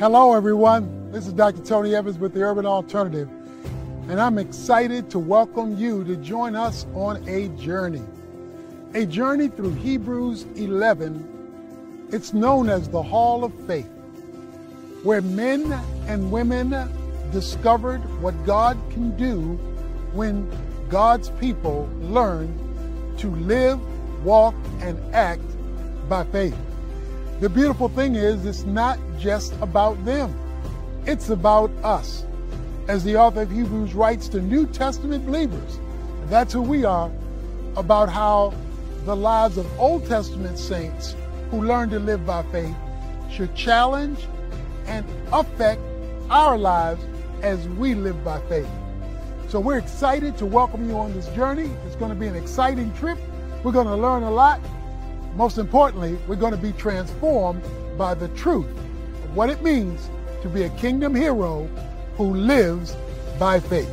Hello, everyone. This is Dr. Tony Evans with the Urban Alternative, and I'm excited to welcome you to join us on a journey. A journey through Hebrews 11. It's known as the Hall of Faith, where men and women discovered what God can do when God's people learn to live, walk, and act by faith. The beautiful thing is, it's not just about them, it's about us. As the author of Hebrews writes to New Testament believers, that's who we are, about how the lives of Old Testament saints who learned to live by faith should challenge and affect our lives as we live by faith. So we're excited to welcome you on this journey. It's going to be an exciting trip. We're going to learn a lot. Most importantly, we're going to be transformed by the truth of what it means to be a kingdom hero who lives by faith.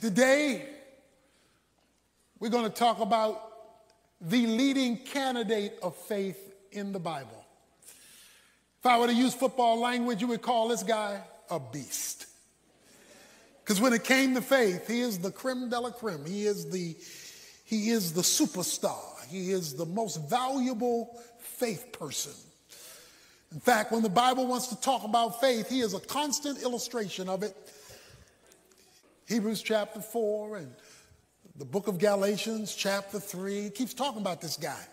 Today, we're going to talk about the leading candidate of faith in the Bible. If I were to use football language, you would call this guy a beast. Because when it came to faith, he is the creme de la creme. He is the, he is the superstar. He is the most valuable faith person. In fact, when the Bible wants to talk about faith, he is a constant illustration of it. Hebrews chapter 4 and the book of Galatians chapter 3 keeps talking about this guy.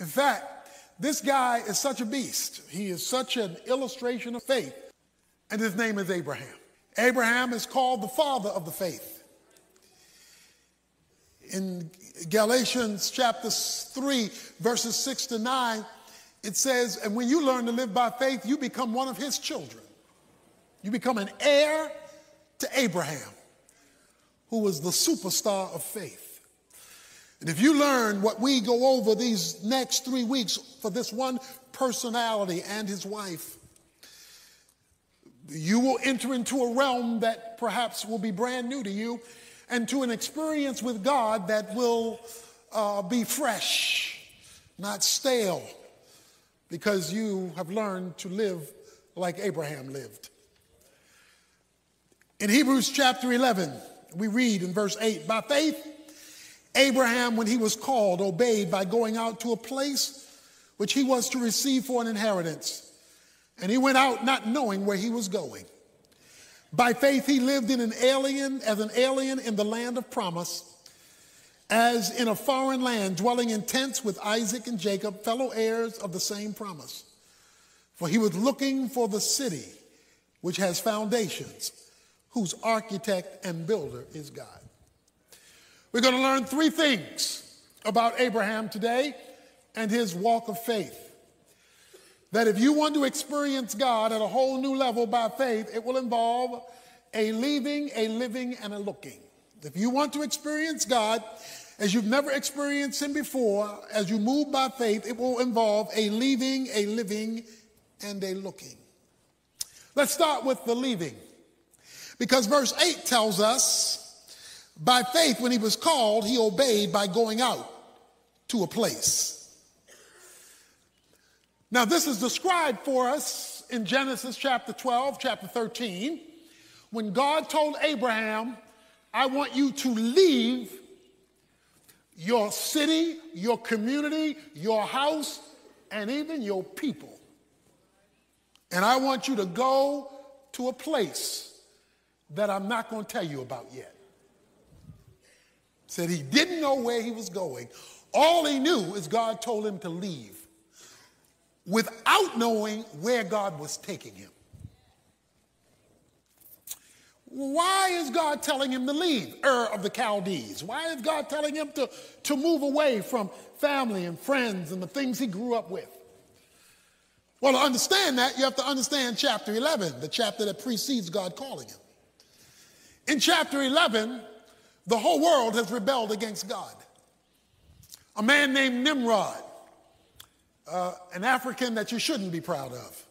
In fact, this guy is such a beast. He is such an illustration of faith. And his name is Abraham. Abraham is called the father of the faith. In Galatians chapter 3, verses 6 to 9, it says, And when you learn to live by faith, you become one of his children. You become an heir to Abraham, who was the superstar of faith. And if you learn what we go over these next three weeks for this one personality and his wife, you will enter into a realm that perhaps will be brand new to you and to an experience with God that will uh, be fresh, not stale, because you have learned to live like Abraham lived. In Hebrews chapter 11, we read in verse 8 By faith, Abraham, when he was called, obeyed by going out to a place which he was to receive for an inheritance. And he went out not knowing where he was going. By faith, he lived in an alien, as an alien in the land of promise, as in a foreign land, dwelling in tents with Isaac and Jacob, fellow heirs of the same promise. For he was looking for the city which has foundations, whose architect and builder is God. We're going to learn three things about Abraham today and his walk of faith. That if you want to experience God at a whole new level by faith, it will involve a leaving, a living, and a looking. If you want to experience God as you've never experienced Him before, as you move by faith, it will involve a leaving, a living, and a looking. Let's start with the leaving. Because verse 8 tells us by faith, when he was called, he obeyed by going out to a place. Now, this is described for us in Genesis chapter 12, chapter 13, when God told Abraham, I want you to leave your city, your community, your house, and even your people. And I want you to go to a place that I'm not going to tell you about yet said he didn't know where he was going. All he knew is God told him to leave without knowing where God was taking him. Why is God telling him to leave Ur of the Chaldees? Why is God telling him to, to move away from family and friends and the things he grew up with? Well, to understand that, you have to understand chapter 11, the chapter that precedes God calling him. In chapter 11, the whole world has rebelled against God. A man named Nimrod, uh, an African that you shouldn't be proud of,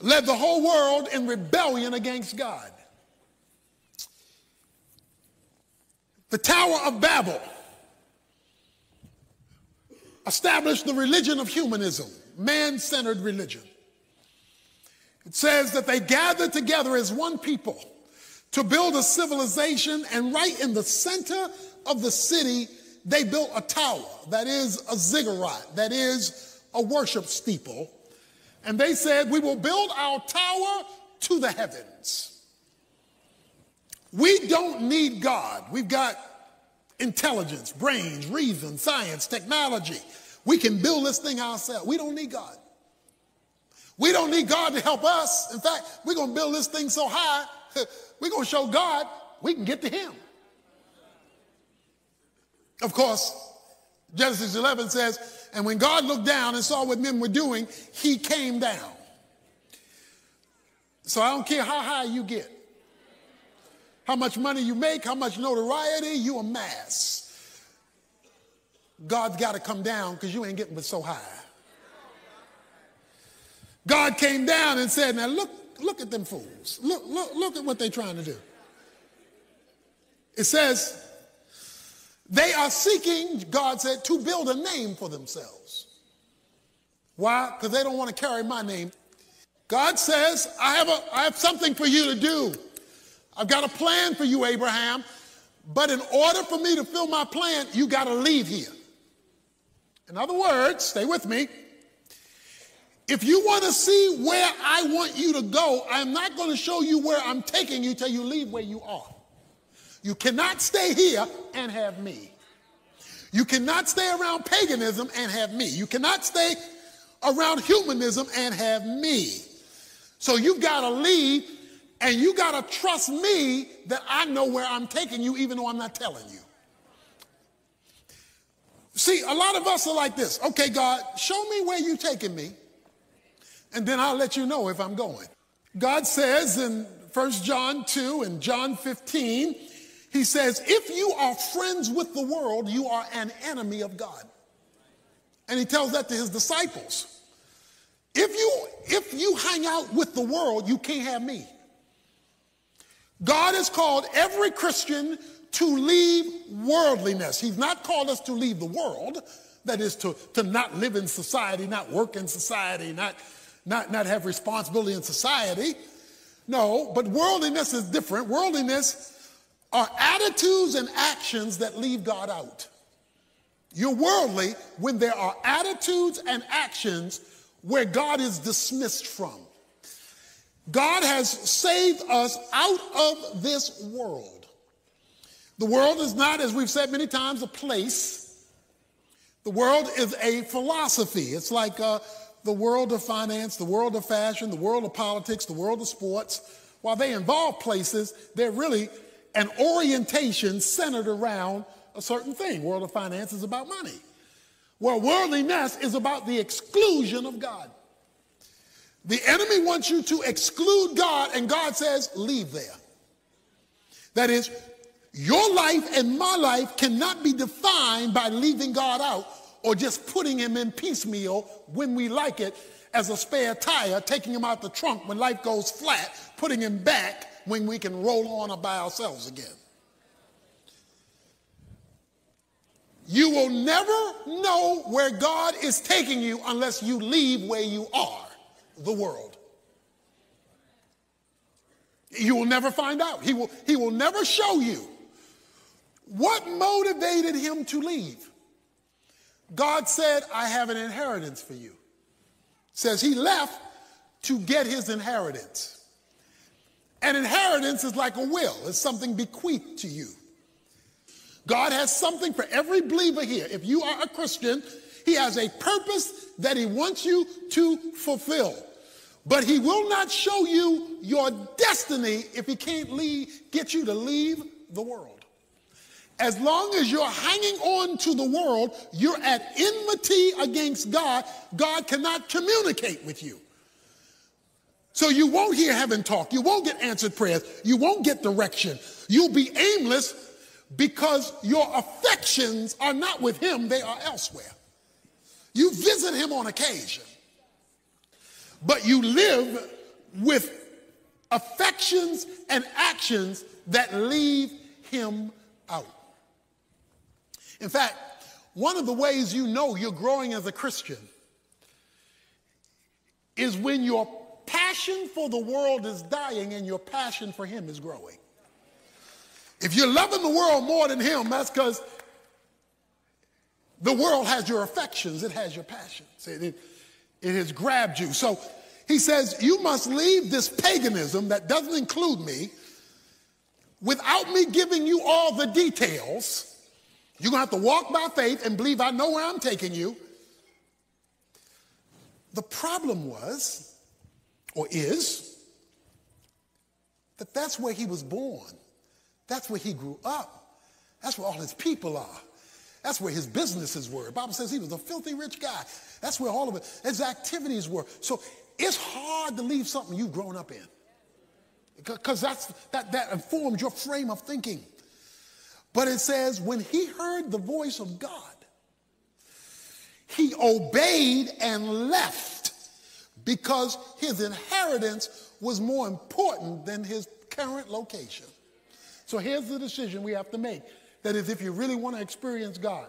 led the whole world in rebellion against God. The Tower of Babel established the religion of humanism, man centered religion. It says that they gathered together as one people to build a civilization, and right in the center of the city, they built a tower that is a ziggurat, that is a worship steeple. And they said, We will build our tower to the heavens. We don't need God. We've got intelligence, brains, reason, science, technology. We can build this thing ourselves. We don't need God. We don't need God to help us. In fact, we're going to build this thing so high, we're going to show God we can get to Him. Of course, Genesis 11 says, and when God looked down and saw what men were doing, He came down. So I don't care how high you get, how much money you make, how much notoriety you amass. God's got to come down because you ain't getting but so high. God came down and said, Now look, look at them fools. Look, look, look at what they're trying to do. It says, they are seeking, God said, to build a name for themselves. Why? Because they don't want to carry my name. God says, I have, a, I have something for you to do. I've got a plan for you, Abraham. But in order for me to fill my plan, you got to leave here. In other words, stay with me. If you want to see where I want you to go, I'm not going to show you where I'm taking you till you leave where you are. You cannot stay here and have me. You cannot stay around paganism and have me. You cannot stay around humanism and have me. So you've got to leave and you got to trust me that I know where I'm taking you, even though I'm not telling you. See, a lot of us are like this. Okay, God, show me where you're taking me and then I'll let you know if I'm going. God says in 1 John 2 and John 15, he says, if you are friends with the world, you are an enemy of God. And he tells that to his disciples. If you, if you hang out with the world, you can't have me. God has called every Christian to leave worldliness. He's not called us to leave the world, that is to, to not live in society, not work in society, not not, not have responsibility in society. No, but worldliness is different. Worldliness are attitudes and actions that leave God out. You're worldly when there are attitudes and actions where God is dismissed from. God has saved us out of this world. The world is not, as we've said many times, a place. The world is a philosophy. It's like uh, the world of finance, the world of fashion, the world of politics, the world of sports, while they involve places, they're really an orientation centered around a certain thing. World of finance is about money. Well, worldliness is about the exclusion of God. The enemy wants you to exclude God, and God says, leave there. That is, your life and my life cannot be defined by leaving God out or just putting him in piecemeal when we like it as a spare tire, taking him out the trunk when life goes flat, putting him back when we can roll on by ourselves again. You will never know where God is taking you unless you leave where you are, the world. You will never find out. He will, he will never show you what motivated him to leave. God said, I have an inheritance for you. Says he left to get his inheritance. An inheritance is like a will, it's something bequeathed to you. God has something for every believer here. If you are a Christian, he has a purpose that he wants you to fulfill. But he will not show you your destiny if he can't leave, get you to leave the world. As long as you're hanging on to the world, you're at enmity against God. God cannot communicate with you. So you won't hear heaven talk. You won't get answered prayers. You won't get direction. You'll be aimless because your affections are not with him, they are elsewhere. You visit him on occasion, but you live with affections and actions that leave him out. In fact, one of the ways you know you're growing as a Christian is when your passion for the world is dying and your passion for Him is growing. If you're loving the world more than Him, that's because the world has your affections, it has your passions, it, it, it has grabbed you. So he says, You must leave this paganism that doesn't include me without me giving you all the details. You're going to have to walk by faith and believe I know where I'm taking you. The problem was, or is, that that's where he was born. That's where he grew up. That's where all his people are. That's where his businesses were. The Bible says he was a filthy rich guy. That's where all of his activities were. So it's hard to leave something you've grown up in. Because that's that, that informs your frame of thinking. But it says, when he heard the voice of God, he obeyed and left because his inheritance was more important than his current location. So here's the decision we have to make. That is, if you really want to experience God,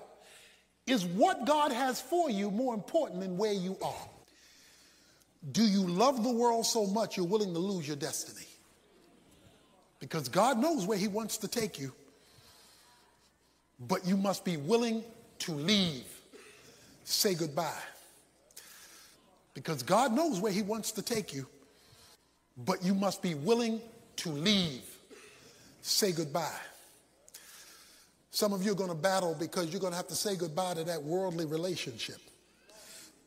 is what God has for you more important than where you are? Do you love the world so much you're willing to lose your destiny? Because God knows where He wants to take you, but you must be willing to leave, say goodbye. Because God knows where He wants to take you, but you must be willing to leave, say goodbye. Some of you are going to battle because you're going to have to say goodbye to that worldly relationship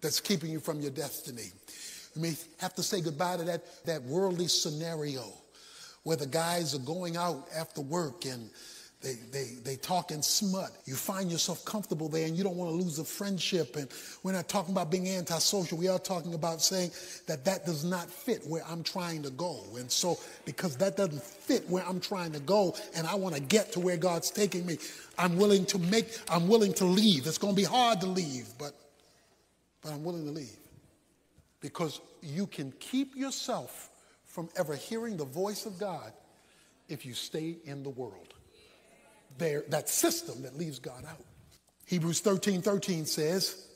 that's keeping you from your destiny. You may have to say goodbye to that, that worldly scenario where the guys are going out after work and they, they, they talk in smut. You find yourself comfortable there and you don't want to lose a friendship. And we're not talking about being antisocial. We are talking about saying that that does not fit where I'm trying to go. And so because that doesn't fit where I'm trying to go and I want to get to where God's taking me, I'm willing to make, I'm willing to leave. It's going to be hard to leave, but, but I'm willing to leave because you can keep yourself from ever hearing the voice of God if you stay in the world. There, that system that leaves God out. Hebrews 13 13 says,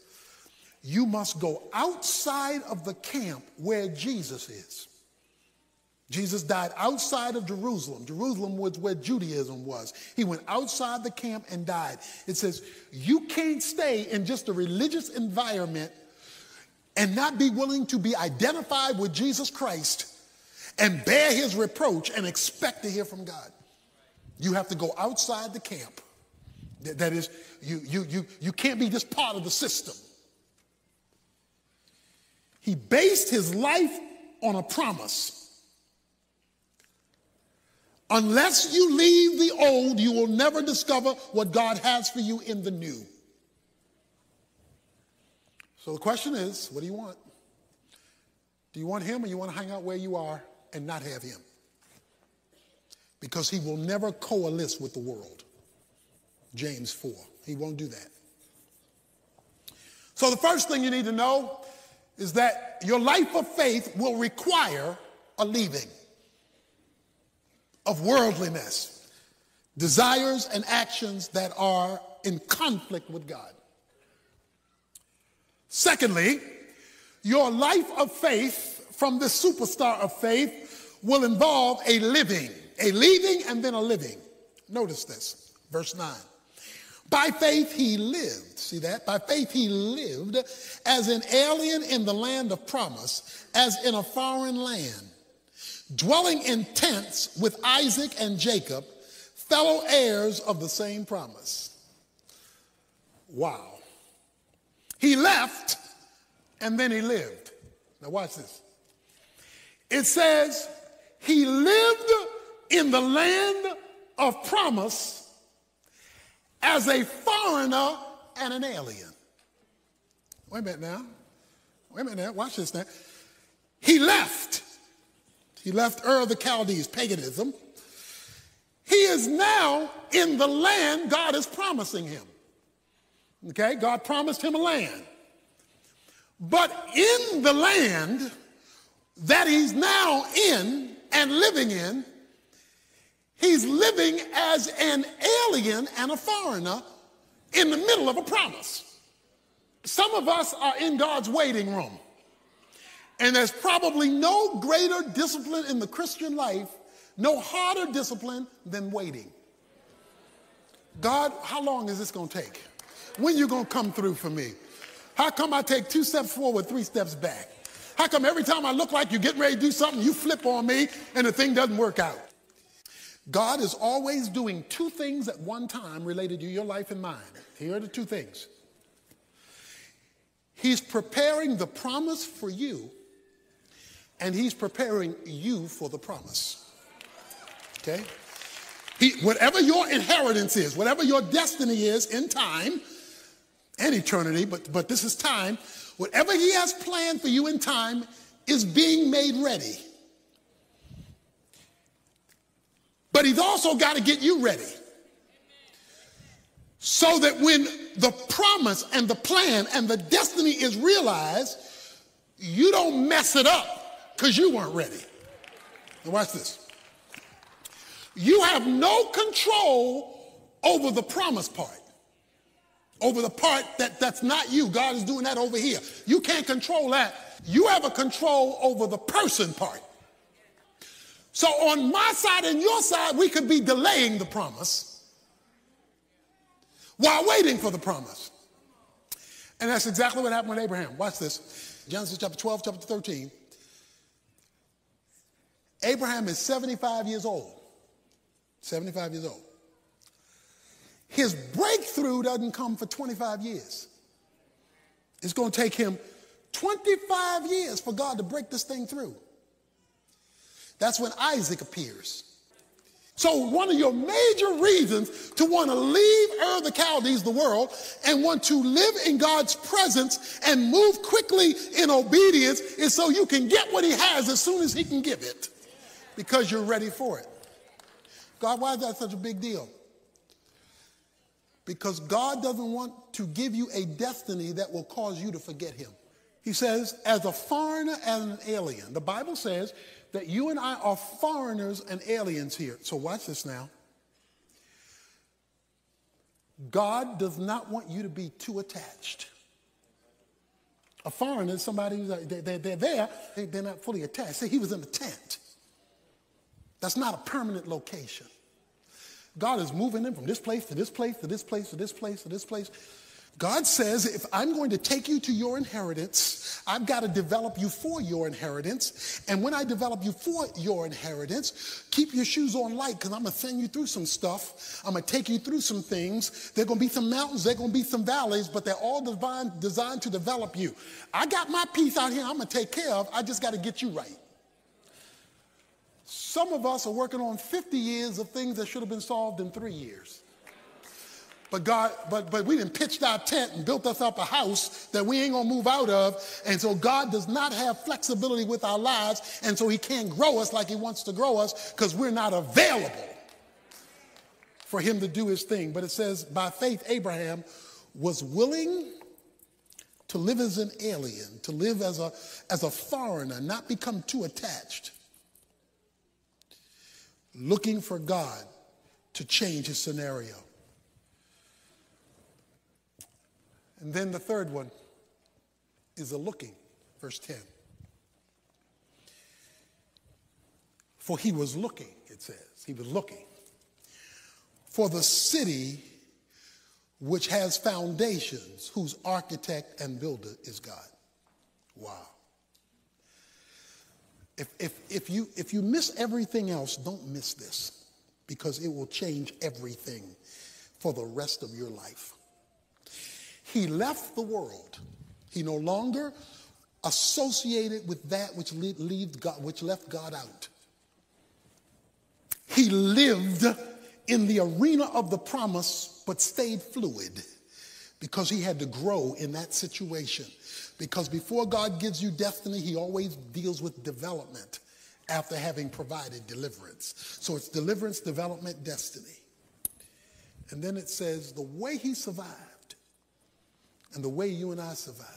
You must go outside of the camp where Jesus is. Jesus died outside of Jerusalem. Jerusalem was where Judaism was. He went outside the camp and died. It says, You can't stay in just a religious environment and not be willing to be identified with Jesus Christ and bear his reproach and expect to hear from God. You have to go outside the camp. That is, you, you, you, you can't be just part of the system. He based his life on a promise. Unless you leave the old, you will never discover what God has for you in the new. So the question is, what do you want? Do you want him or you want to hang out where you are and not have him? Because he will never coalesce with the world. James 4. He won't do that. So the first thing you need to know is that your life of faith will require a leaving of worldliness, desires and actions that are in conflict with God. Secondly, your life of faith from the superstar of faith will involve a living, a leaving and then a living. Notice this, verse 9. By faith he lived, see that? By faith he lived as an alien in the land of promise, as in a foreign land, dwelling in tents with Isaac and Jacob, fellow heirs of the same promise. Wow. He left and then he lived. Now, watch this. It says, He lived in the land of promise as a foreigner and an alien. Wait a minute now. Wait a minute now. Watch this now. He left. He left Ur of the Chaldees, paganism. He is now in the land God is promising him. Okay, God promised him a land. But in the land that he's now in and living in, he's living as an alien and a foreigner in the middle of a promise. Some of us are in God's waiting room. And there's probably no greater discipline in the Christian life, no harder discipline than waiting. God, how long is this going to take? When you going to come through for me? How come I take two steps forward, three steps back? How come every time I look like you're getting ready to do something, you flip on me and the thing doesn't work out? God is always doing two things at one time related to your life and mine. Here are the two things. He's preparing the promise for you, and he's preparing you for the promise. Okay? He, whatever your inheritance is, whatever your destiny is in time and eternity, but, but this is time, whatever he has planned for you in time is being made ready. But he's also got to get you ready. So that when the promise and the plan and the destiny is realized, you don't mess it up because you weren't ready. Now watch this. You have no control over the promise part. Over the part that, that's not you. God is doing that over here. You can't control that. You have a control over the person part. So on my side and your side, we could be delaying the promise while waiting for the promise. And that's exactly what happened with Abraham. Watch this. Genesis chapter 12, chapter 13. Abraham is 75 years old. 75 years old. His breakthrough doesn't come for 25 years. It's going to take him 25 years for God to break this thing through. That's when Isaac appears. So one of your major reasons to want to leave Ur the Chaldees, the world, and want to live in God's presence and move quickly in obedience is so you can get what he has as soon as he can give it because you're ready for it. God, why is that such a big deal? Because God doesn't want to give you a destiny that will cause you to forget him. He says, as a foreigner and an alien, the Bible says that you and I are foreigners and aliens here. So watch this now. God does not want you to be too attached. A foreigner is somebody who's they're, they're there, they're not fully attached. See, he was in a tent. That's not a permanent location. God is moving them from this place to this place to this place to this place to this place. God says, if I'm going to take you to your inheritance, I've got to develop you for your inheritance. And when I develop you for your inheritance, keep your shoes on light because I'm going to send you through some stuff. I'm going to take you through some things. There are going to be some mountains, there are going to be some valleys, but they're all designed, designed to develop you. I got my piece out here I'm going to take care of. I just got to get you right. Some of us are working on 50 years of things that should have been solved in three years. But God, but but we didn't pitched our tent and built us up a house that we ain't gonna move out of. And so God does not have flexibility with our lives, and so He can't grow us like He wants to grow us because we're not available for Him to do His thing. But it says, by faith, Abraham was willing to live as an alien, to live as a as a foreigner, not become too attached, looking for God to change his scenario. And then the third one is a looking, verse 10. For he was looking, it says. He was looking for the city which has foundations, whose architect and builder is God. Wow. If, if, if, you, if you miss everything else, don't miss this because it will change everything for the rest of your life. He left the world. He no longer associated with that which, God, which left God out. He lived in the arena of the promise, but stayed fluid because he had to grow in that situation. Because before God gives you destiny, he always deals with development after having provided deliverance. So it's deliverance, development, destiny. And then it says the way he survived and the way you and I survive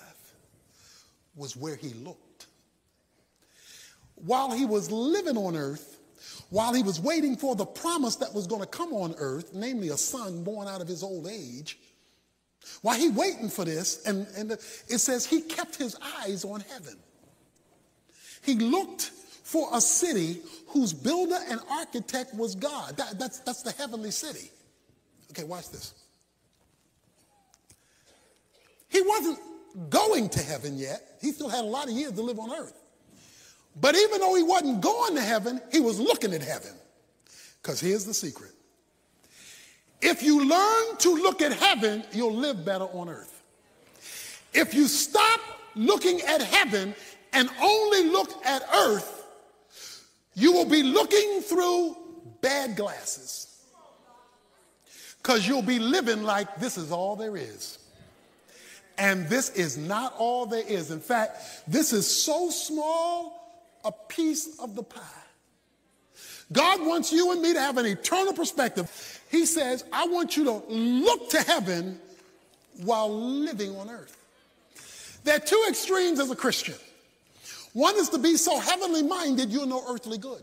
was where he looked. While he was living on earth, while he was waiting for the promise that was going to come on earth, namely a son born out of his old age, While he waiting for this, and, and it says he kept his eyes on heaven. He looked for a city whose builder and architect was God. That, that's, that's the heavenly city. Okay, watch this. He wasn't going to heaven yet. He still had a lot of years to live on earth. But even though he wasn't going to heaven, he was looking at heaven. Because here's the secret. If you learn to look at heaven, you'll live better on earth. If you stop looking at heaven and only look at earth, you will be looking through bad glasses. Because you'll be living like this is all there is. And this is not all there is. In fact, this is so small a piece of the pie. God wants you and me to have an eternal perspective. He says, I want you to look to heaven while living on earth. There are two extremes as a Christian. One is to be so heavenly minded you're no earthly good.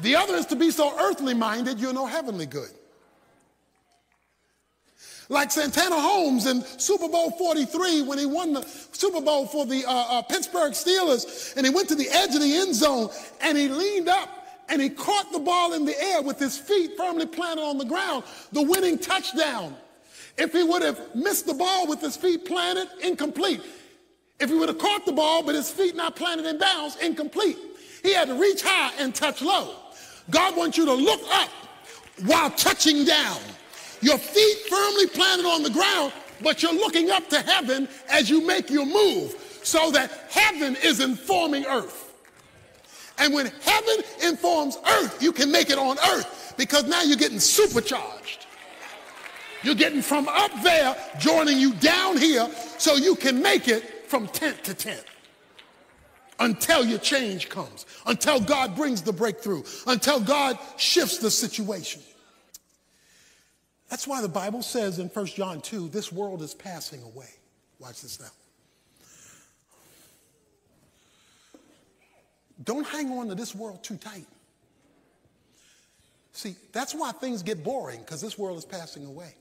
The other is to be so earthly minded you're no heavenly good. Like Santonio Holmes in Super Bowl 43 when he won the Super Bowl for the uh, uh, Pittsburgh Steelers and he went to the edge of the end zone and he leaned up and he caught the ball in the air with his feet firmly planted on the ground, the winning touchdown. If he would have missed the ball with his feet planted, incomplete. If he would have caught the ball but his feet not planted in bounds, incomplete. He had to reach high and touch low. God wants you to look up while touching down. Your feet firmly planted on the ground, but you're looking up to heaven as you make your move so that heaven is informing earth. And when heaven informs earth, you can make it on earth because now you're getting supercharged. You're getting from up there joining you down here so you can make it from tent to tent until your change comes, until God brings the breakthrough, until God shifts the situation. That's why the Bible says in 1 John 2 this world is passing away. Watch this now. Don't hang on to this world too tight. See, that's why things get boring, because this world is passing away.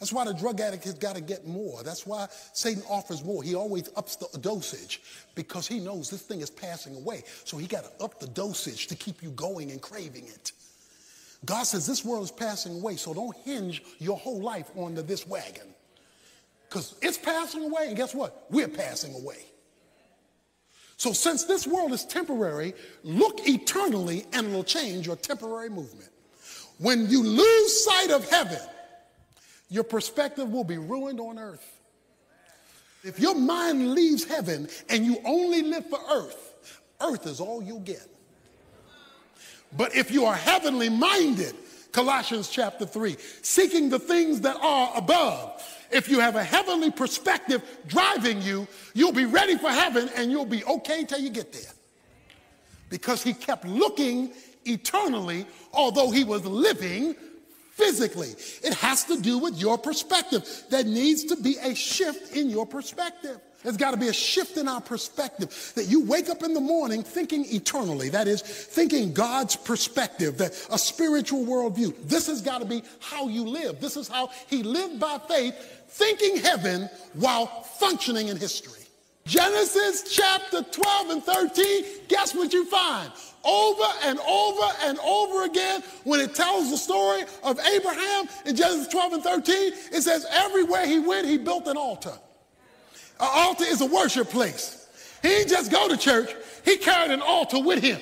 That's why the drug addict has got to get more. That's why Satan offers more. He always ups the dosage because he knows this thing is passing away. So he got to up the dosage to keep you going and craving it. God says this world is passing away, so don't hinge your whole life onto this wagon. Because it's passing away, and guess what? We're passing away. So, since this world is temporary, look eternally and it'll change your temporary movement. When you lose sight of heaven, your perspective will be ruined on earth. If your mind leaves heaven and you only live for earth, earth is all you'll get. But if you are heavenly minded, Colossians chapter 3, seeking the things that are above, if you have a heavenly perspective driving you, you'll be ready for heaven and you'll be okay till you get there. Because he kept looking eternally, although he was living physically. It has to do with your perspective. There needs to be a shift in your perspective. There's got to be a shift in our perspective that you wake up in the morning thinking eternally. That is, thinking God's perspective, that a spiritual worldview. This has got to be how you live. This is how he lived by faith thinking heaven while functioning in history. Genesis chapter 12 and 13, guess what you find? Over and over and over again, when it tells the story of Abraham in Genesis 12 and 13, it says everywhere he went, he built an altar. An altar is a worship place. He didn't just go to church, he carried an altar with him.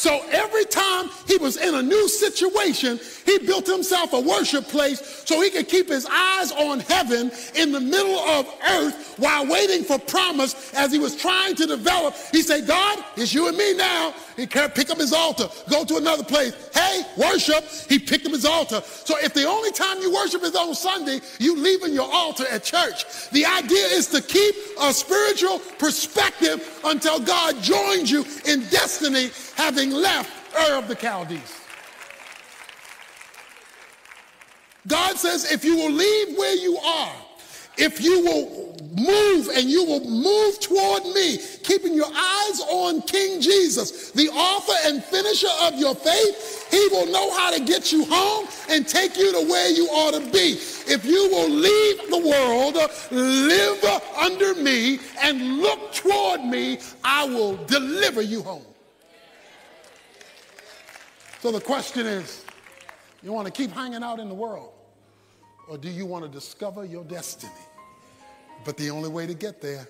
So every time he was in a new situation, he built himself a worship place so he could keep his eyes on heaven in the middle of earth while waiting for promise as he was trying to develop. He said, God, it's you and me now. He can't pick up his altar, go to another place. Hey, worship. He picked up his altar. So if the only time you worship is on Sunday, you leaving your altar at church. The idea is to keep a spiritual perspective until God joins you in destiny, having left Ur of the Chaldees. God says, if you will leave where you are, if you will move and you will move toward me, keeping your eyes on King Jesus, the author and finisher of your faith, he will know how to get you home and take you to where you ought to be. If you will leave the world, live under me, and look toward me, I will deliver you home. So the question is, you want to keep hanging out in the world? Or do you want to discover your destiny? But the only way to get there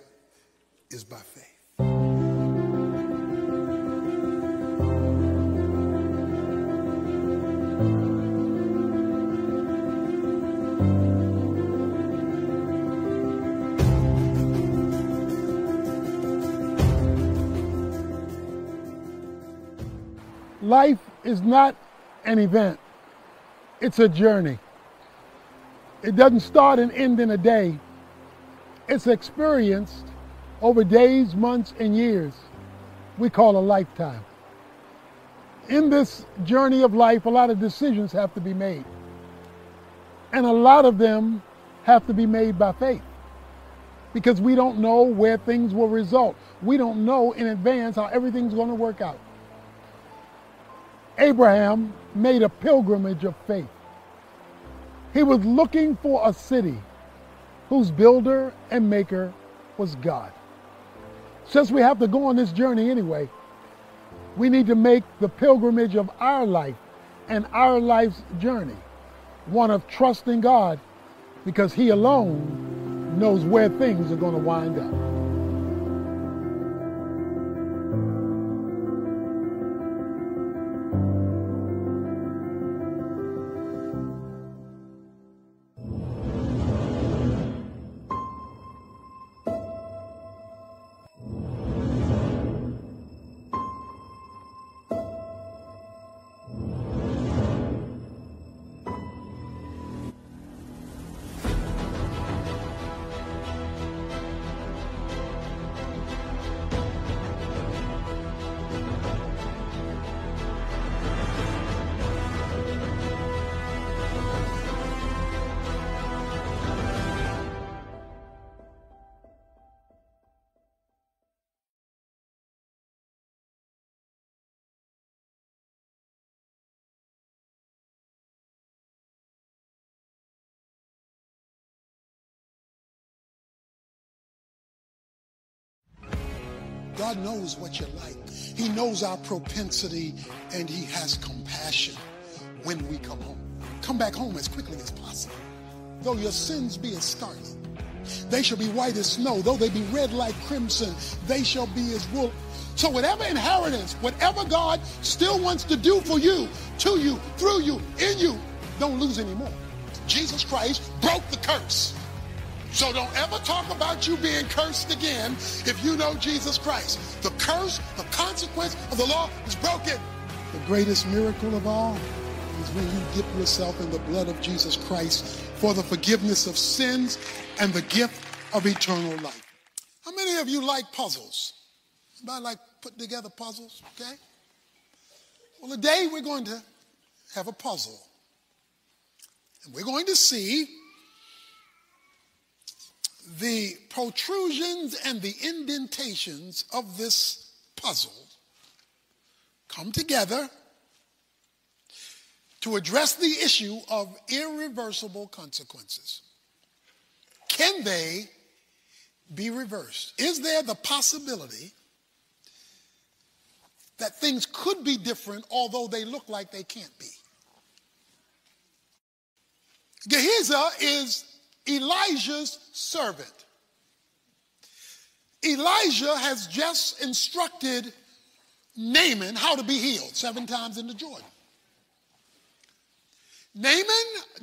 is by faith. Life is not an event, it's a journey. It doesn't start and end in a day. It's experienced over days, months, and years. We call a lifetime. In this journey of life, a lot of decisions have to be made. And a lot of them have to be made by faith because we don't know where things will result. We don't know in advance how everything's going to work out. Abraham made a pilgrimage of faith. He was looking for a city whose builder and maker was God. Since we have to go on this journey anyway, we need to make the pilgrimage of our life and our life's journey one of trusting God because He alone knows where things are going to wind up. God knows what you're like. He knows our propensity and he has compassion when we come home. Come back home as quickly as possible. Though your sins be as scarlet, they shall be white as snow. Though they be red like crimson, they shall be as wool. So whatever inheritance, whatever God still wants to do for you, to you, through you, in you, don't lose anymore. Jesus Christ broke the curse. So don't ever talk about you being cursed again if you know Jesus Christ. The curse, the consequence of the law is broken. The greatest miracle of all is when you dip yourself in the blood of Jesus Christ for the forgiveness of sins and the gift of eternal life. How many of you like puzzles? Anybody like putting together puzzles? Okay. Well, today we're going to have a puzzle. And we're going to see the protrusions and the indentations of this puzzle come together to address the issue of irreversible consequences. Can they be reversed? Is there the possibility that things could be different although they look like they can't be? Gehazi is Elisha's servant. Elisha has just instructed Naaman how to be healed seven times in the Jordan. Naaman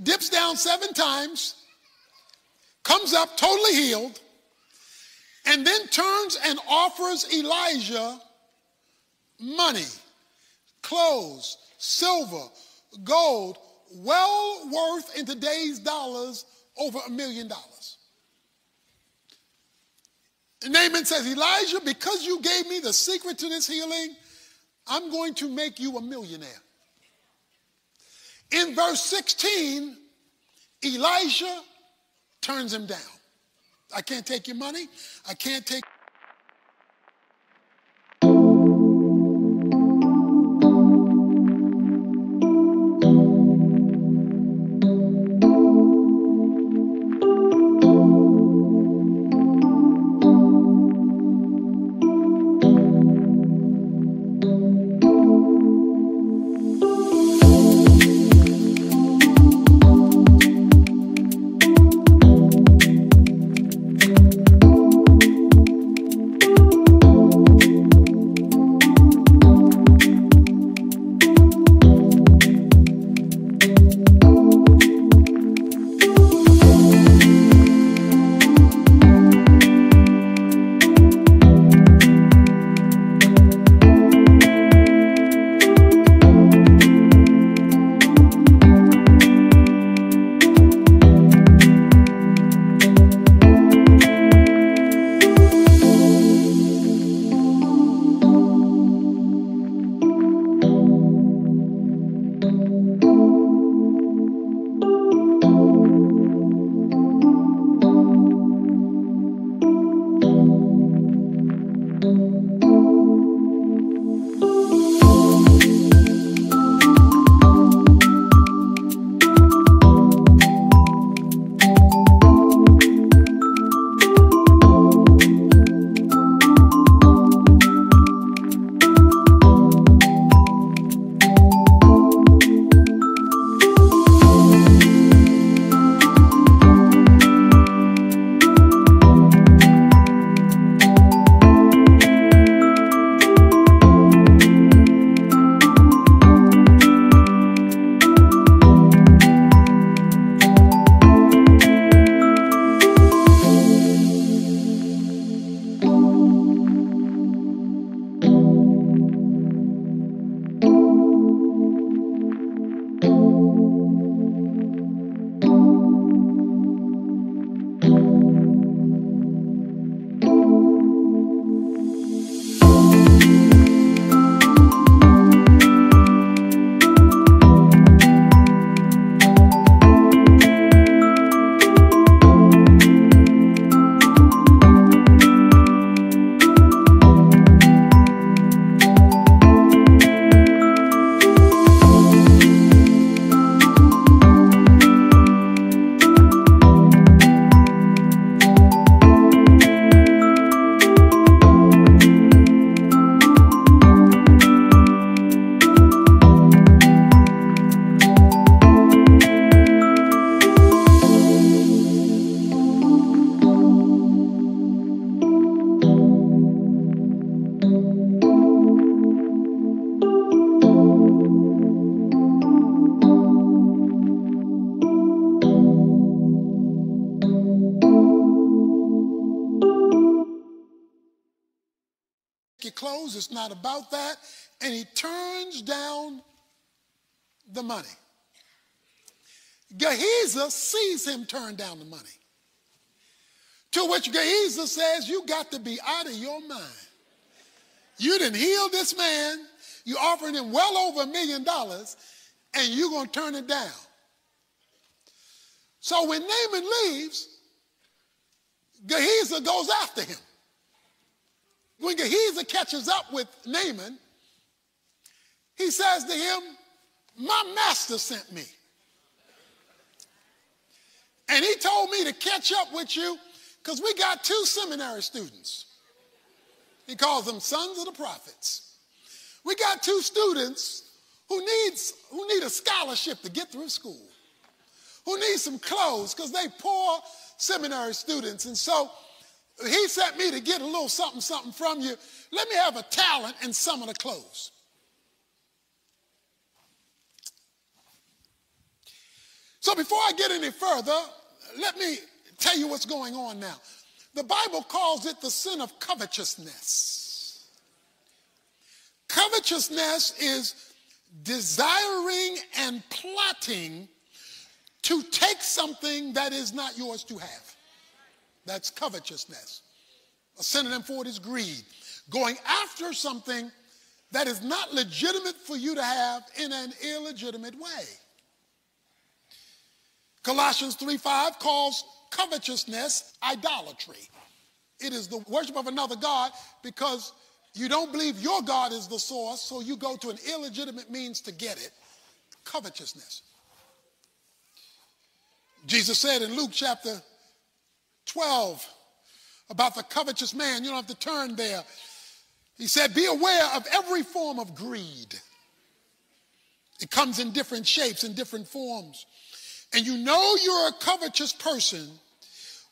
dips down seven times, comes up totally healed, and then turns and offers Elisha money, clothes, silver, gold, well worth in today's dollars over a million dollars. Naaman says, Elisha, because you gave me the secret to this healing, I'm going to make you a millionaire. In verse 16, Elisha turns him down. I can't take your money. I can't take clothes. It's not about that. And he turns down the money. Gehazi sees him turn down the money. To which Gehazi says, You got to be out of your mind. You didn't heal this man. You're offering him well over a million dollars, and you're going to turn it down. So when Naaman leaves, Gehazi goes after him. When Gehazi catches up with Naaman, he says to him, My master sent me. And he told me to catch up with you because we got two seminary students. He calls them sons of the prophets. We got two students who needs who need a scholarship to get through school, who need some clothes because they poor seminary students. And so he sent me to get a little something, something from you. Let me have a talent and some of the clothes. So before I get any further, let me tell you what's going on now. The Bible calls it the sin of covetousness. Covetousness is desiring and plotting to take something that is not yours to have. That's covetousness. A synonym for it is greed. Going after something that is not legitimate for you to have in an illegitimate way. Colossians 3:5 calls covetousness idolatry. It is the worship of another God because you don't believe your God is the source, so you go to an illegitimate means to get it. Covetousness. Jesus said in Luke chapter 12 about the covetous man. You don't have to turn there. He said, Be aware of every form of greed. It comes in different shapes and different forms. And you know you're a covetous person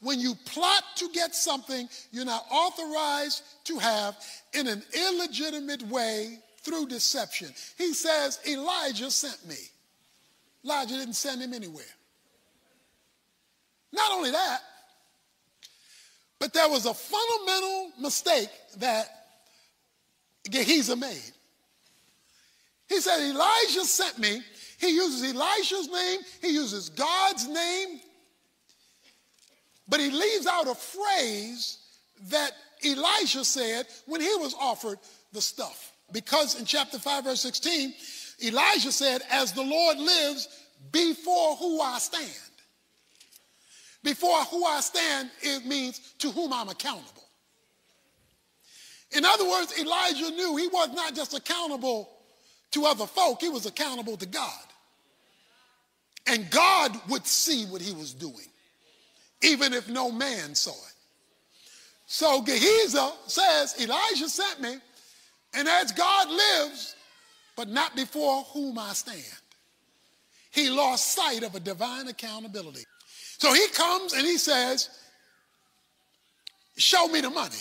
when you plot to get something you're not authorized to have in an illegitimate way through deception. He says, Elijah sent me. Elijah didn't send him anywhere. Not only that, but there was a fundamental mistake that Gehazi made. He said, Elijah sent me. He uses Elisha's name, he uses God's name, but he leaves out a phrase that Elijah said when he was offered the stuff. Because in chapter 5, verse 16, Elijah said, As the Lord lives, before who I stand. Before who I stand, it means to whom I'm accountable. In other words, Elijah knew he was not just accountable to other folk, he was accountable to God. And God would see what he was doing, even if no man saw it. So Gehazi says, Elijah sent me, and as God lives, but not before whom I stand. He lost sight of a divine accountability. So he comes and he says, Show me the money.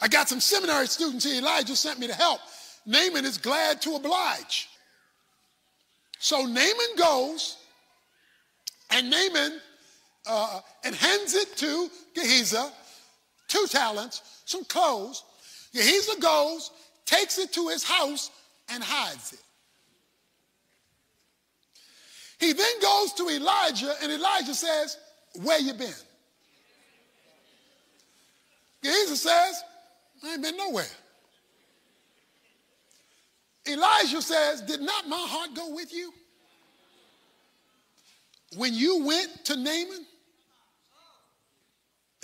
I got some seminary students here. Elijah sent me to help. Naaman is glad to oblige. So Naaman goes, and Naaman uh, and hands it to Gehazi, two talents, some clothes. Gehazi goes, takes it to his house, and hides it. He then goes to Elijah, and Elijah says, Where you been? Jesus says, I ain't been nowhere. Elijah says, Did not my heart go with you? When you went to Naaman,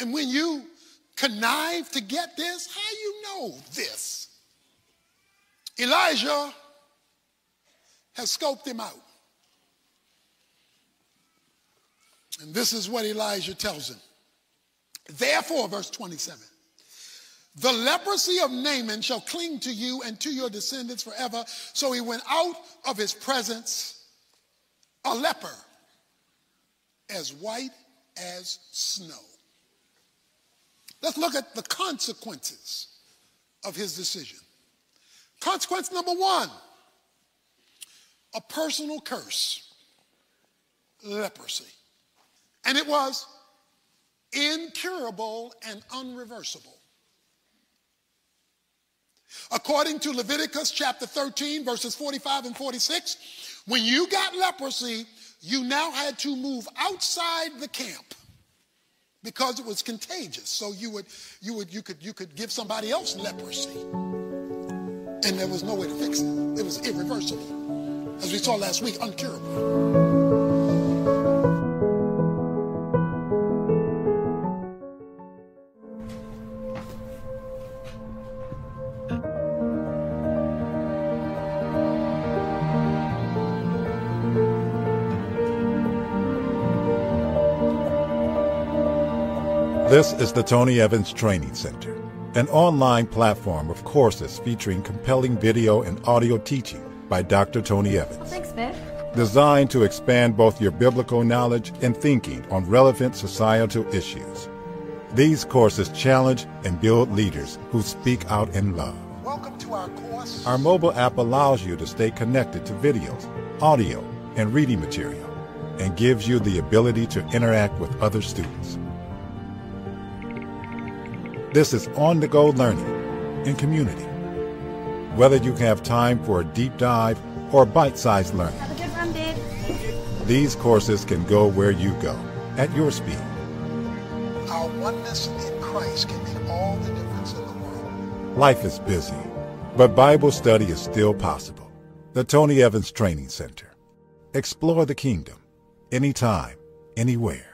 and when you connived to get this, how you know this? Elijah has scoped him out. And this is what Elijah tells him. Therefore, verse 27, the leprosy of Naaman shall cling to you and to your descendants forever. So he went out of his presence a leper, as white as snow. Let's look at the consequences of his decision. Consequence number one a personal curse, leprosy. And it was incurable and unreversible. According to Leviticus chapter 13, verses 45 and 46, when you got leprosy, you now had to move outside the camp because it was contagious. So you would, you would, you could, you could give somebody else leprosy, and there was no way to fix it. It was irreversible, as we saw last week, uncurable. This is the Tony Evans Training Center, an online platform of courses featuring compelling video and audio teaching by Dr. Tony Evans. Thanks, Vic. Designed to expand both your biblical knowledge and thinking on relevant societal issues. These courses challenge and build leaders who speak out in love. Welcome to our course. Our mobile app allows you to stay connected to videos, audio, and reading material, and gives you the ability to interact with other students. This is on the go learning in community. Whether you have time for a deep dive or bite sized learning, Have a good run, babe. these courses can go where you go at your speed. Our oneness in Christ can make all the difference in the world. Life is busy, but Bible study is still possible. The Tony Evans Training Center. Explore the kingdom anytime, anywhere.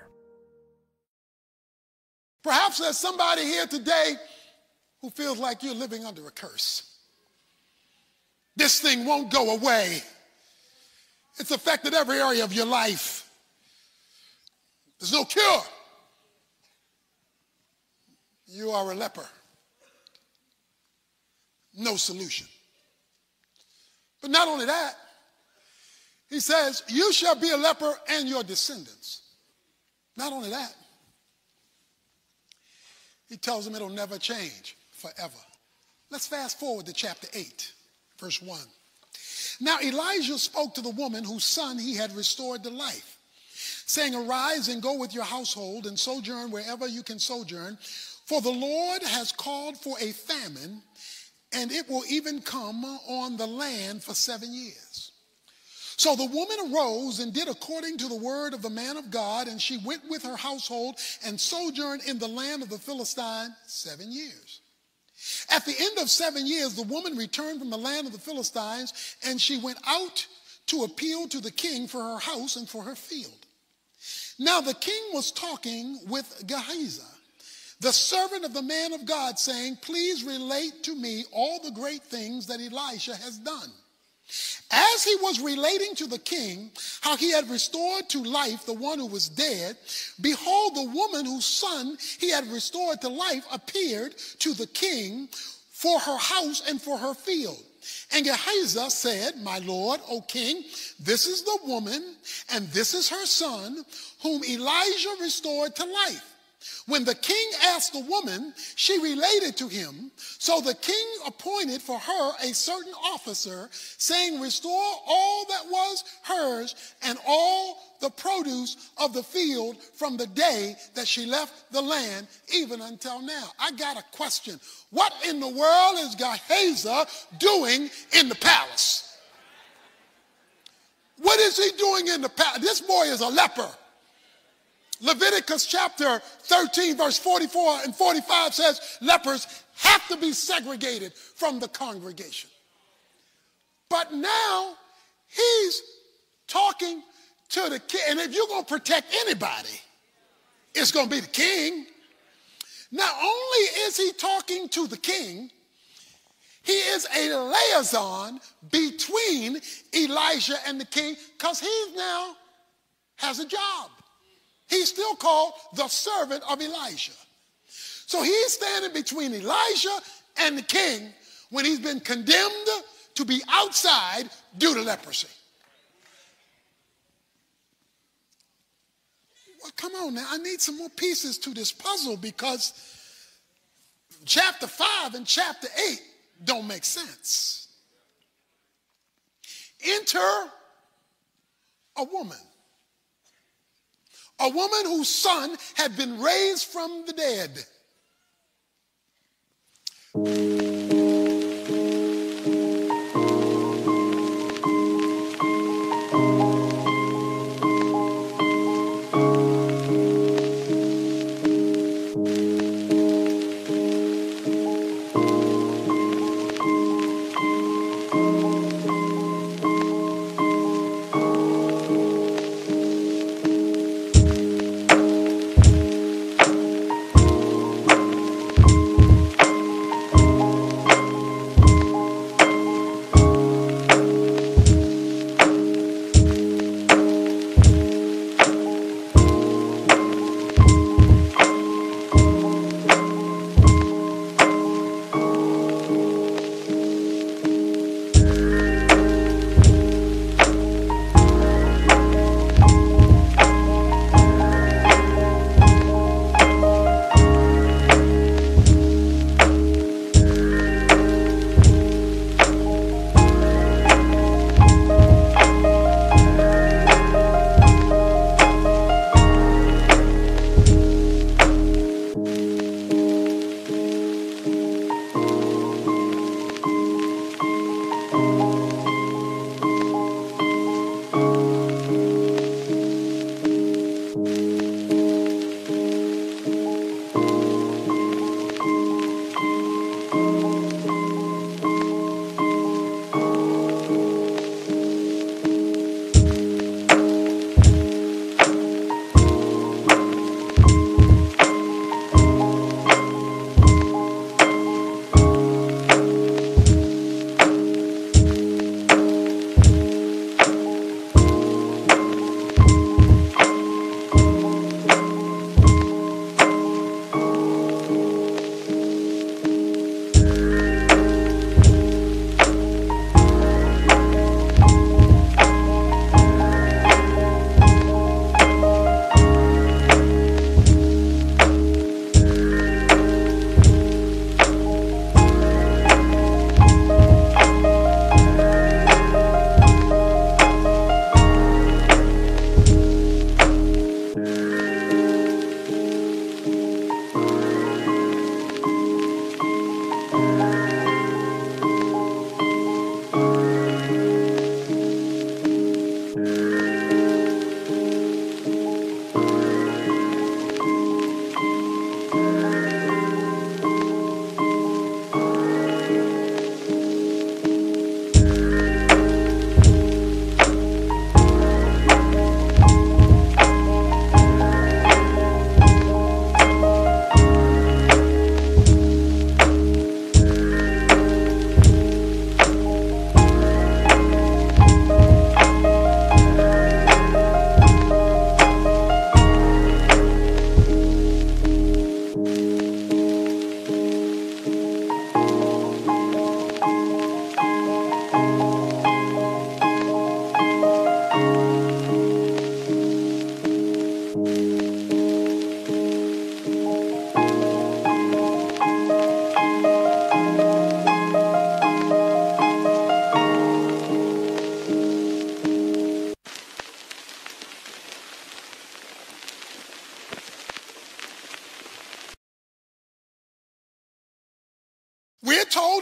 Perhaps there's somebody here today who feels like you're living under a curse. This thing won't go away. It's affected every area of your life. There's no cure. You are a leper. No solution. But not only that, he says, You shall be a leper and your descendants. Not only that, he tells them it'll never change forever. Let's fast forward to chapter 8, verse 1. Now Elijah spoke to the woman whose son he had restored to life, saying, Arise and go with your household and sojourn wherever you can sojourn, for the Lord has called for a famine, and it will even come on the land for seven years. So the woman arose and did according to the word of the man of God, and she went with her household and sojourned in the land of the Philistine seven years. At the end of seven years, the woman returned from the land of the Philistines, and she went out to appeal to the king for her house and for her field. Now the king was talking with Gehazi, the servant of the man of God, saying, Please relate to me all the great things that Elisha has done. As he was relating to the king how he had restored to life the one who was dead, behold, the woman whose son he had restored to life appeared to the king for her house and for her field. And Gehazi said, My lord, O king, this is the woman, and this is her son, whom Elijah restored to life. When the king asked the woman, she related to him. So the king appointed for her a certain officer, saying, Restore all that was hers and all the produce of the field from the day that she left the land, even until now. I got a question. What in the world is Gehazi doing in the palace? What is he doing in the palace? This boy is a leper. Leviticus chapter 13, verse 44 and 45 says lepers have to be segregated from the congregation. But now he's talking to the king. And if you're going to protect anybody, it's going to be the king. Not only is he talking to the king, he is a liaison between Elijah and the king because he now has a job. He's still called the servant of Elijah. So he's standing between Elijah and the king when he's been condemned to be outside due to leprosy. Well, come on now. I need some more pieces to this puzzle because chapter 5 and chapter 8 don't make sense. Enter a woman a woman whose son had been raised from the dead.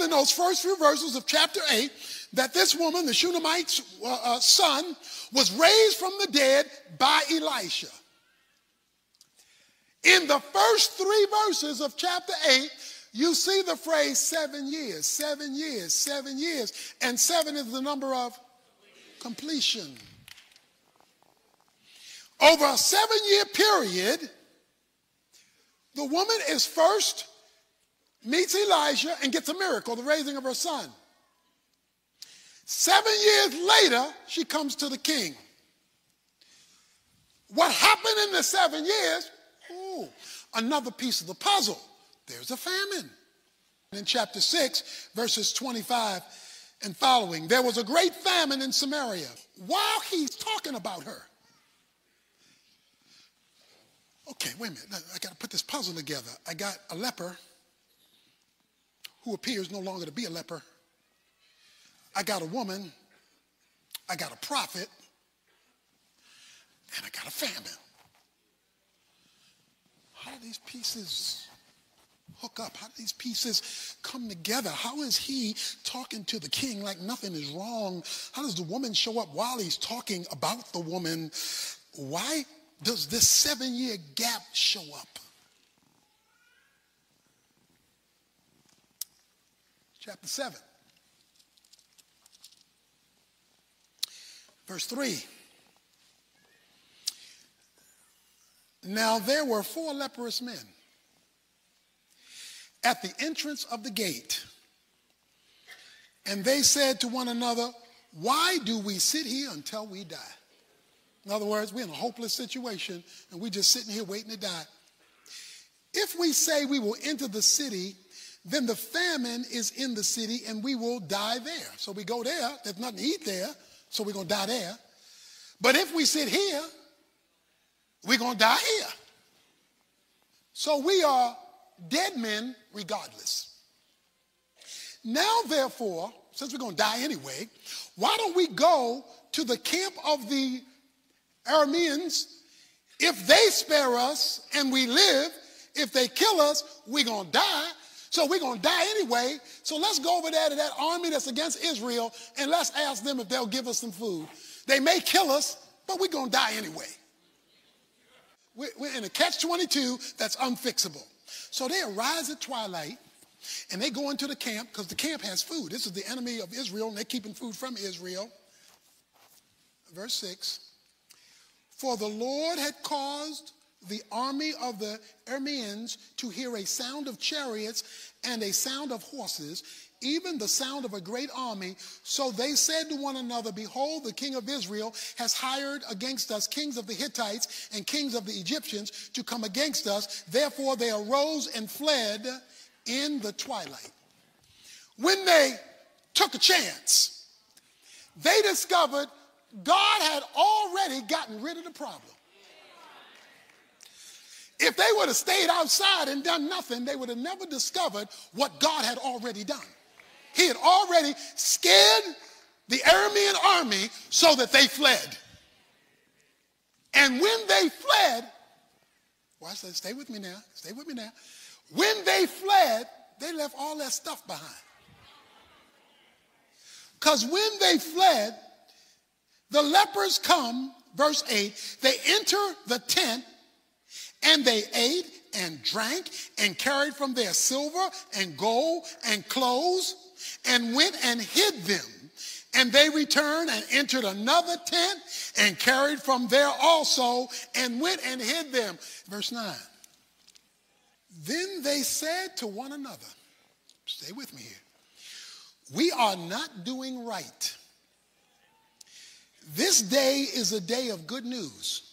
In those first few verses of chapter 8 that this woman, the Shunammite's uh, uh, son, was raised from the dead by Elisha. In the first three verses of chapter 8, you see the phrase seven years, seven years, seven years. And seven is the number of completion. Over a seven year period, the woman is first meets Elijah and gets a miracle, the raising of her son. Seven years later, she comes to the king. What happened in the seven years? Oh, another piece of the puzzle. There's a famine. In chapter 6, verses 25 and following, there was a great famine in Samaria while he's talking about her. Okay, wait a minute. I got to put this puzzle together. I got a leper who appears no longer to be a leper. I got a woman. I got a prophet. And I got a famine. How do these pieces hook up? How do these pieces come together? How is he talking to the king like nothing is wrong? How does the woman show up while he's talking about the woman? Why does this seven year gap show up? Chapter 7, verse 3. Now there were four leprous men at the entrance of the gate, and they said to one another, Why do we sit here until we die? In other words, we're in a hopeless situation and we're just sitting here waiting to die. If we say we will enter the city, then the famine is in the city and we will die there. So we go there, there's nothing to eat there, so we're going to die there. But if we sit here, we're going to die here. So we are dead men regardless. Now, therefore, since we're going to die anyway, why don't we go to the camp of the Arameans, if they spare us and we live, if they kill us, we're going to die. So we're going to die anyway. So let's go over there to that army that's against Israel and let's ask them if they'll give us some food. They may kill us, but we're going to die anyway. We're in a catch 22 that's unfixable. So they arise at twilight and they go into the camp because the camp has food. This is the enemy of Israel and they're keeping food from Israel. Verse 6 for the Lord had caused the army of the Arameans to hear a sound of chariots and a sound of horses, even the sound of a great army. So they said to one another, Behold, the king of Israel has hired against us kings of the Hittites and kings of the Egyptians to come against us. Therefore they arose and fled in the twilight. When they took a chance, they discovered God had already gotten rid of the problem. If they would have stayed outside and done nothing, they would have never discovered what God had already done. He had already scared the Aramean army so that they fled. And when they fled, watch that, stay with me now, stay with me now. When they fled, they left all that stuff behind. Because when they fled, the lepers come, verse 8, they enter the tent and they ate and drank and carried from their silver and gold and clothes and went and hid them. And they returned and entered another tent and carried from there also and went and hid them. Verse 9. Then they said to one another, stay with me here, we are not doing right this day is a day of good news,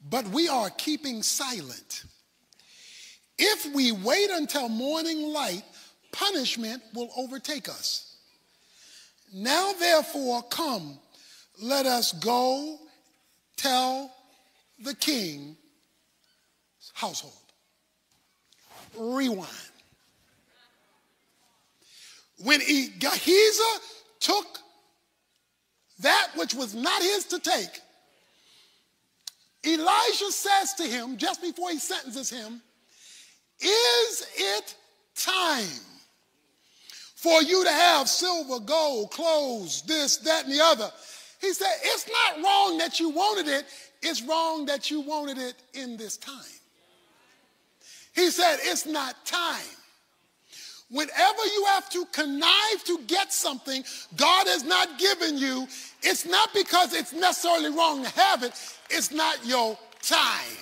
but we are keeping silent. If we wait until morning light, punishment will overtake us. Now, therefore, come, let us go tell the king's household. Rewind. When Gehazi took that which was not his to take, Elijah says to him, just before he sentences him, Is it time for you to have silver, gold, clothes, this, that, and the other. He said, It's not wrong that you wanted it, it's wrong that you wanted it in this time. He said, It's not time. Whenever you have to connive to get something God has not given you, it's not because it's necessarily wrong to have it, it's not your time.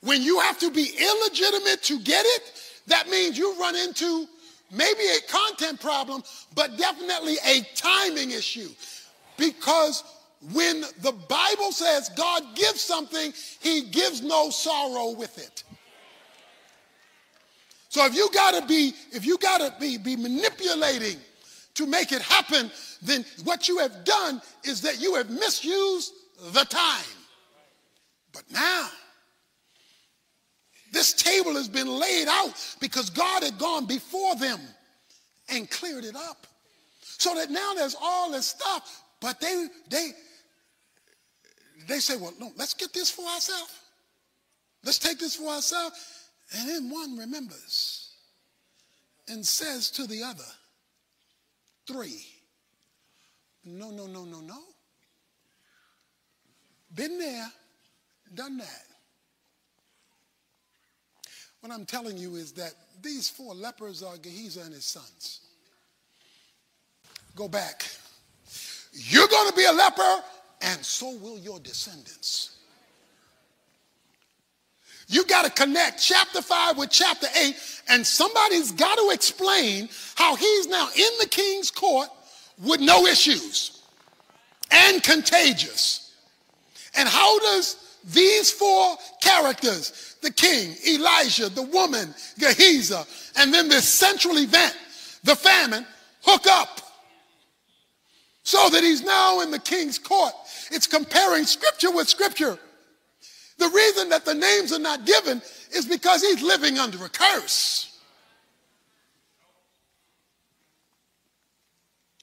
When you have to be illegitimate to get it, that means you run into maybe a content problem, but definitely a timing issue. Because when the Bible says God gives something, he gives no sorrow with it. So if you gotta be, if you gotta be, be manipulating to make it happen, then what you have done is that you have misused the time. But now, this table has been laid out because God had gone before them and cleared it up. So that now there's all this stuff, but they they they say, well, no, let's get this for ourselves. Let's take this for ourselves. And then one remembers and says to the other, three, no, no, no, no, no. Been there, done that. What I'm telling you is that these four lepers are Gehazi and his sons. Go back. You're going to be a leper, and so will your descendants. You got to connect chapter 5 with chapter 8, and somebody's got to explain how he's now in the king's court with no issues and contagious. And how does these four characters the king, Elijah, the woman, Gehazi, and then this central event, the famine, hook up. So that he's now in the king's court. It's comparing scripture with scripture. The reason that the names are not given is because he's living under a curse.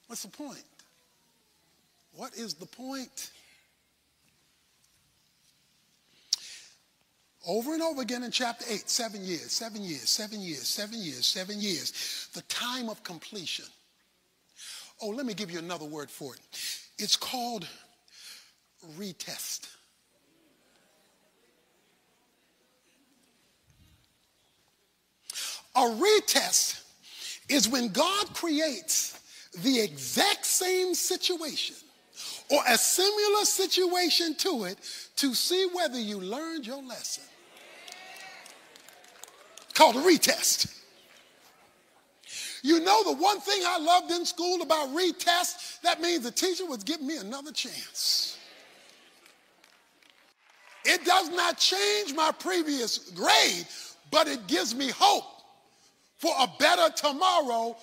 What's the point? What is the point? Over and over again in chapter 8, seven years, seven years, seven years, seven years, seven years. The time of completion. Oh, let me give you another word for it. It's called retest. A retest is when God creates the exact same situation or a similar situation to it to see whether you learned your lesson called a retest. You know the one thing I loved in school about retest? That means the teacher was giving me another chance. It does not change my previous grade, but it gives me hope for a better tomorrow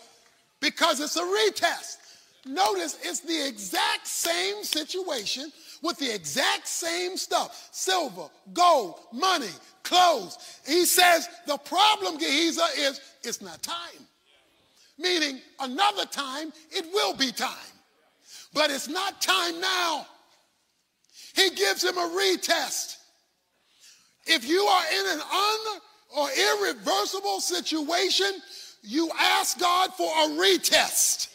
because it's a retest. Notice it's the exact same situation with the exact same stuff silver, gold, money, clothes. He says the problem, Gehazi, is it's not time. Meaning, another time, it will be time. But it's not time now. He gives him a retest. If you are in an un or irreversible situation, you ask God for a retest.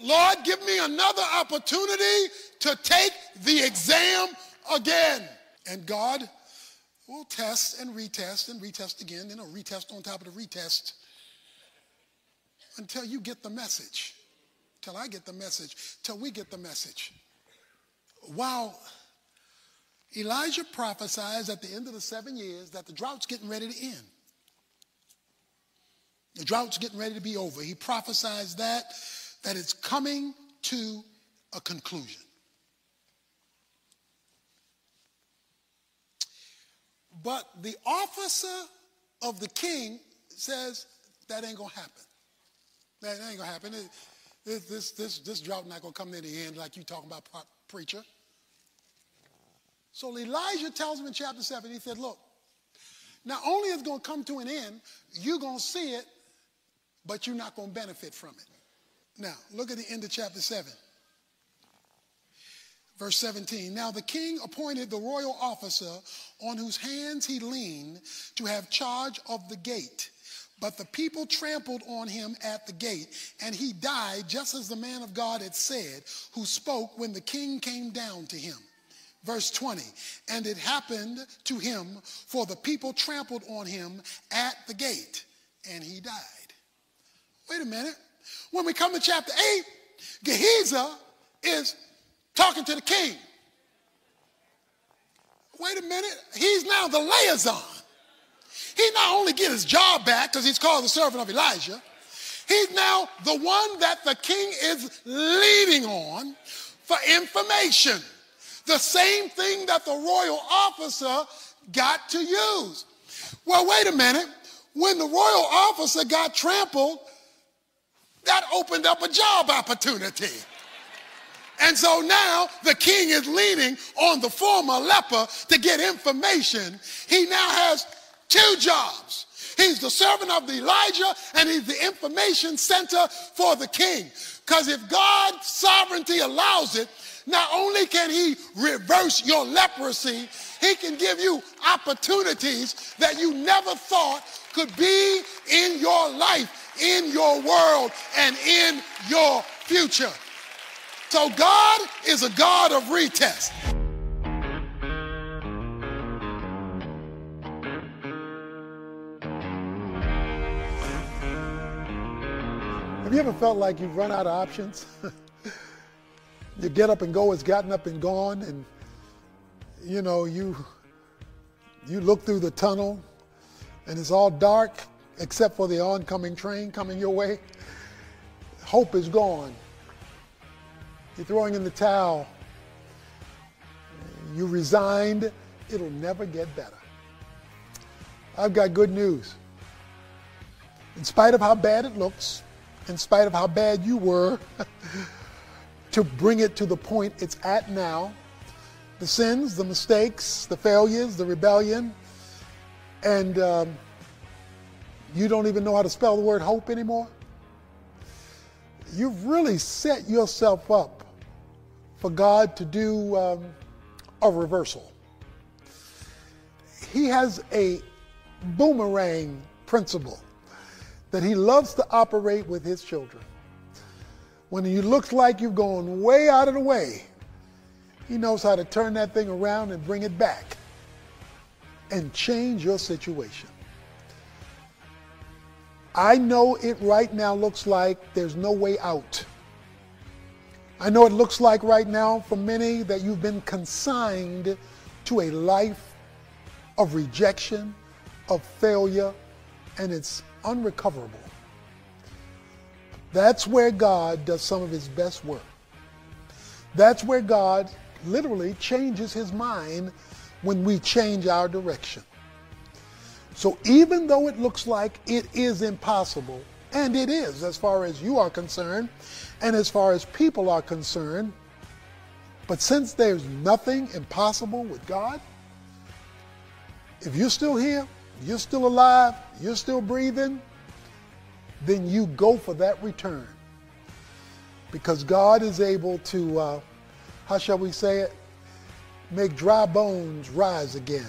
Lord, give me another opportunity to take the exam again. And God will test and retest and retest again, then a retest on top of the retest until you get the message, till I get the message, till we get the message. While Elijah prophesies at the end of the seven years that the drought's getting ready to end. The drought's getting ready to be over. He prophesies that, that it's coming to a conclusion. But the officer of the king says that ain't gonna happen. That ain't gonna happen. This, this, this, this drought not gonna come to the end like you talking about preacher. So Elijah tells him in chapter 7, he said, look, not only is it gonna come to an end, you're gonna see it, but you're not gonna benefit from it. Now, look at the end of chapter 7. Verse 17 Now the king appointed the royal officer on whose hands he leaned to have charge of the gate But the people trampled on him at the gate, and he died just as the man of God had said, who spoke when the king came down to him. Verse 20, and it happened to him, for the people trampled on him at the gate, and he died. Wait a minute. When we come to chapter 8, Gehazi is talking to the king. Wait a minute. He's now the liaison. He not only get his job back because he's called the servant of Elijah, he's now the one that the king is leading on for information. The same thing that the royal officer got to use. Well, wait a minute. When the royal officer got trampled, that opened up a job opportunity. And so now the king is leaning on the former leper to get information. He now has two jobs. He's the servant of the Elijah and he's the information center for the king. Because if God's sovereignty allows it, not only can he reverse your leprosy, he can give you opportunities that you never thought could be in your life, in your world, and in your future. So God is a God of retest. Have you ever felt like you've run out of options? your get up and go has gotten up and gone and you know you you look through the tunnel and it's all dark except for the oncoming train coming your way. Hope is gone. You're throwing in the towel. You resigned. It'll never get better. I've got good news. In spite of how bad it looks, in spite of how bad you were, to bring it to the point it's at now, the sins, the mistakes, the failures, the rebellion, and um, you don't even know how to spell the word hope anymore? You've really set yourself up for God to do um, a reversal. He has a boomerang principle that he loves to operate with his children. When you look like you've gone way out of the way, he knows how to turn that thing around and bring it back and change your situation. I know it right now looks like there's no way out. I know it looks like right now for many that you've been consigned to a life of rejection, of failure, and it's unrecoverable. That's where God does some of his best work. That's where God literally changes his mind when we change our direction. So even though it looks like it is impossible, and it is as far as you are concerned, and as far as people are concerned, but since there's nothing impossible with God, if you're still here, you're still alive, you're still breathing, then you go for that return. Because God is able to, uh, how shall we say it, make dry bones rise again.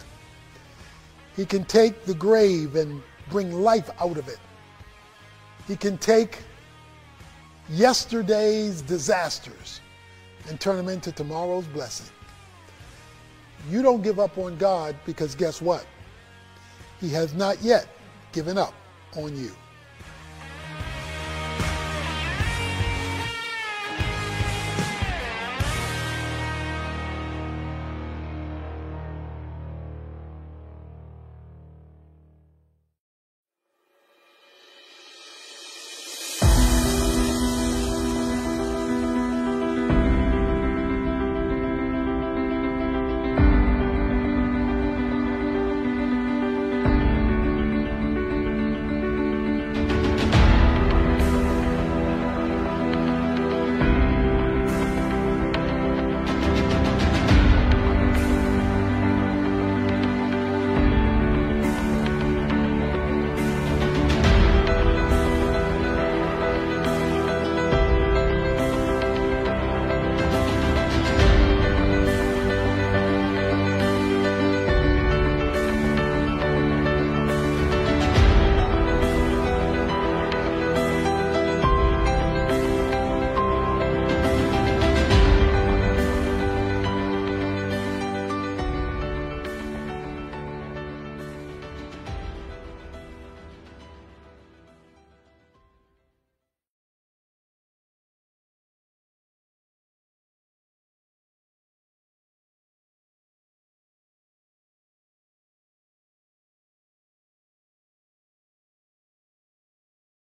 He can take the grave and bring life out of it. He can take yesterday's disasters and turn them into tomorrow's blessing. You don't give up on God because guess what? He has not yet given up on you.